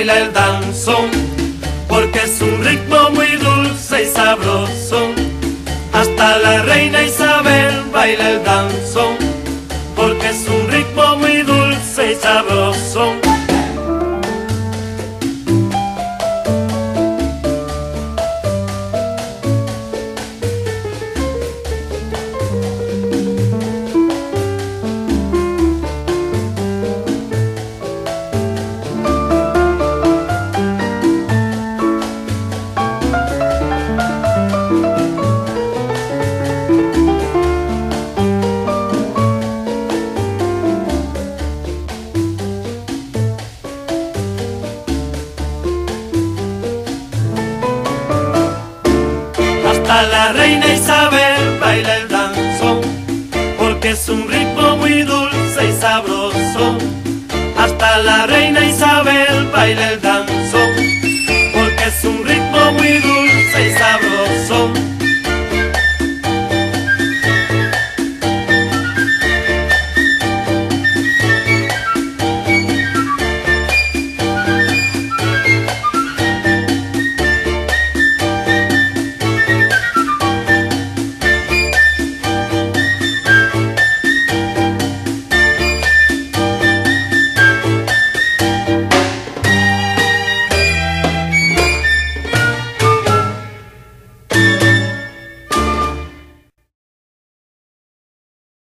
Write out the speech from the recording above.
baila el danzón, porque es un ritmo muy dulce y sabroso. Hasta la reina Isabel baila el danzón, porque es un ritmo muy dulce y sabroso. La reina Isabel baila el danzón, porque es un ritmo muy dulce y sabroso. Hasta la reina Isabel baila el danzón,